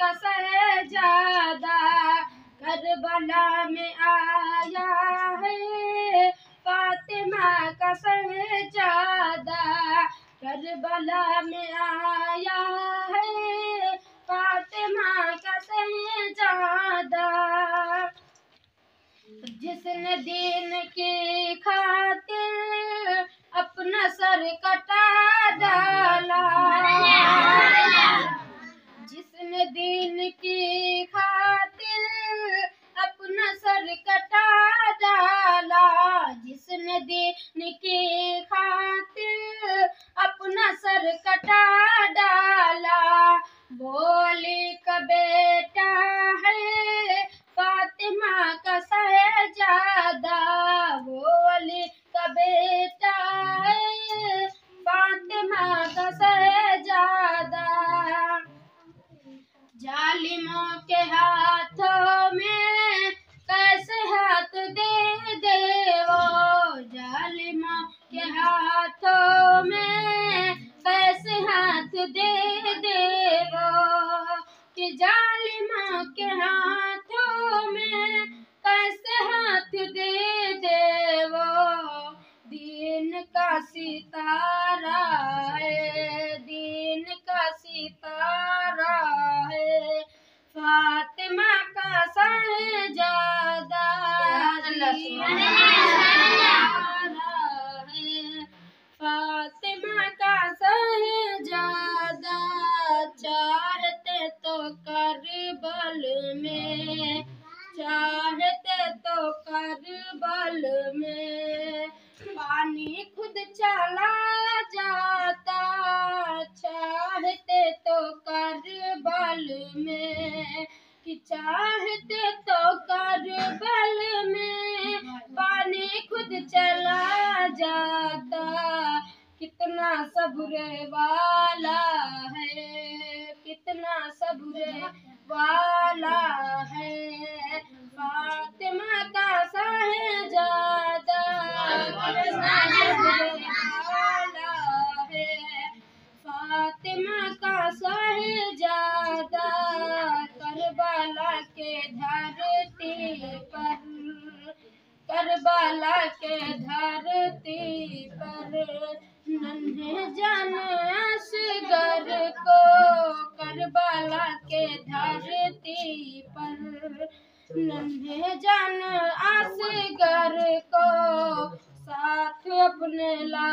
का सहजादा करबला में आया है। फातिमा का सहजादा करबला में आया है। फातिमा का सहजादा जिसने दीन की खातिर अपना सर कटा डाला। जिसने दीन की खातिर अपना सर कटा डाला। जिसने दीन की खातिर अपना सर कटा डाला। जालिमों के हाथों में कैसे हाथ दे देवो। जालिमों के हाथों में कैसे हाथ दे देवो। कि जालिमों के हाथों में कैसे हाथ दे देवो। दीन का सितारा है, दीन का सितारा है फातिमा का चाहते तो करबल में चाहते तो करबल में। पानी खुद चला चला जाता। कितना सब्र वाला है, कितना सब्र वाला है। फातिमा का सहजादा कितना सब्र वाला है। फातिमा का सहजादा करबला के धरती पर करबला के धरती पर नन्हे जन असगर को करबला के धरती पर नन्हे जन असगर को साथ अपने ला